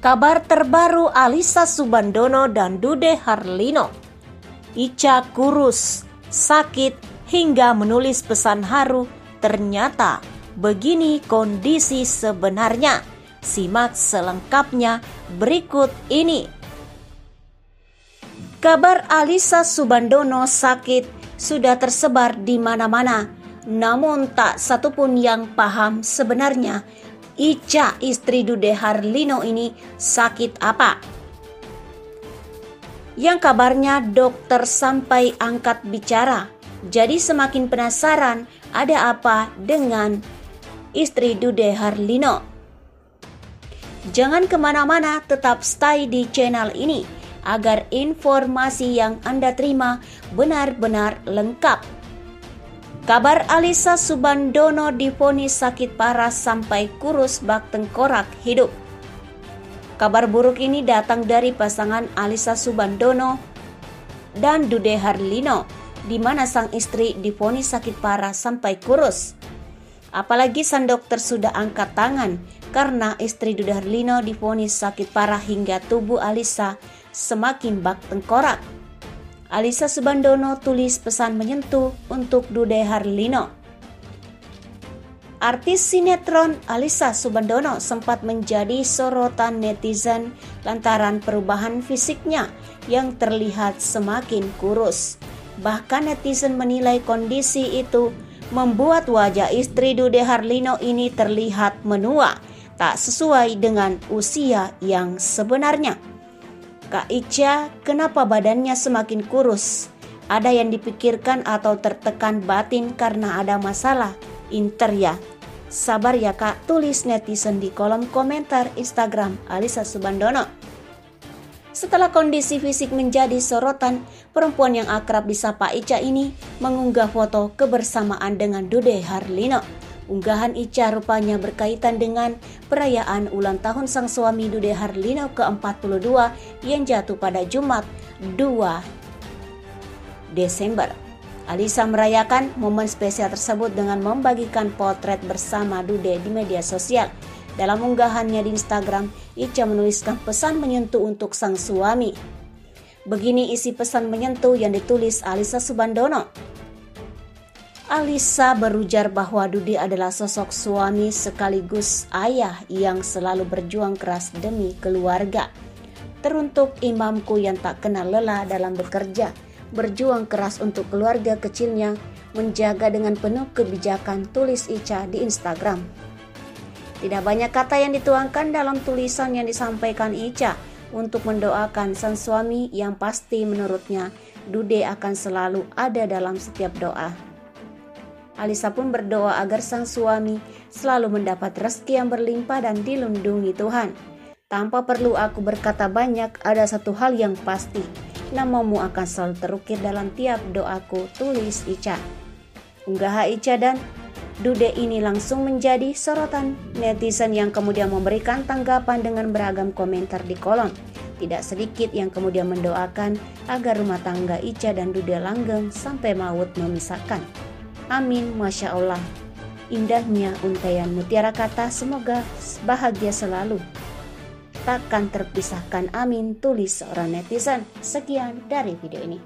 Kabar terbaru Alisa Subandono dan Dude Harlino. Ica kurus, sakit, hingga menulis pesan haru. Ternyata begini kondisi sebenarnya. Simak selengkapnya berikut ini. Kabar Alisa Subandono sakit sudah tersebar di mana-mana, namun tak satupun yang paham sebenarnya Ica istri Dude Harlino ini sakit apa? Yang kabarnya dokter sampai angkat bicara. Jadi semakin penasaran ada apa dengan istri Dude Harlino. Jangan ke mana-mana, tetap stay di channel ini agar informasi yang Anda terima benar-benar lengkap. Kabar Alisa Subandono difonis sakit parah sampai kurus bak tengkorak hidup. Kabar buruk ini datang dari pasangan Alisa Subandono dan Dude Harlino, di mana sang istri difonis sakit parah sampai kurus. Apalagi sang dokter sudah angkat tangan karena istri Dude Harlino difonis sakit parah hingga tubuh Alisa semakin bak tengkorak. Alisa Subandono tulis pesan menyentuh untuk Dude Harlino. Artis sinetron Alisa Subandono sempat menjadi sorotan netizen lantaran perubahan fisiknya yang terlihat semakin kurus. Bahkan netizen menilai kondisi itu membuat wajah istri Dude Harlino ini terlihat menua, tak sesuai dengan usia yang sebenarnya. Kak Ica, kenapa badannya semakin kurus? Ada yang dipikirkan atau tertekan batin karena ada masalah inter ya? Sabar ya kak, tulis netizen di kolom komentar Instagram Alisa Subandono. Setelah kondisi fisik menjadi sorotan, perempuan yang akrab disapa Ica ini mengunggah foto kebersamaan dengan Dude Harlino. Unggahan Ica rupanya berkaitan dengan perayaan ulang tahun sang suami Dude Harlino ke-42 yang jatuh pada Jumat 2 Desember. Alisa merayakan momen spesial tersebut dengan membagikan potret bersama Dude di media sosial. Dalam unggahannya di Instagram, Ica menuliskan pesan menyentuh untuk sang suami. Begini isi pesan menyentuh yang ditulis Alisa Subandono. Alisa berujar bahwa Dudi adalah sosok suami sekaligus ayah yang selalu berjuang keras demi keluarga. Teruntuk imamku yang tak kenal lelah dalam bekerja, berjuang keras untuk keluarga kecilnya, menjaga dengan penuh kebijakan tulis Ica di Instagram. Tidak banyak kata yang dituangkan dalam tulisan yang disampaikan Ica untuk mendoakan sang suami yang pasti menurutnya Dude akan selalu ada dalam setiap doa. Alisa pun berdoa agar sang suami selalu mendapat rezeki yang berlimpah dan dilindungi Tuhan. Tanpa perlu aku berkata banyak, ada satu hal yang pasti. Namamu akan selalu terukir dalam tiap doaku, tulis Ica. Unggah Ica dan Dude ini langsung menjadi sorotan netizen yang kemudian memberikan tanggapan dengan beragam komentar di kolom. Tidak sedikit yang kemudian mendoakan agar rumah tangga Ica dan Dude langgeng sampai maut memisahkan. Amin, Masya Allah. Indahnya untaian mutiara kata semoga bahagia selalu. Takkan terpisahkan amin tulis seorang netizen. Sekian dari video ini.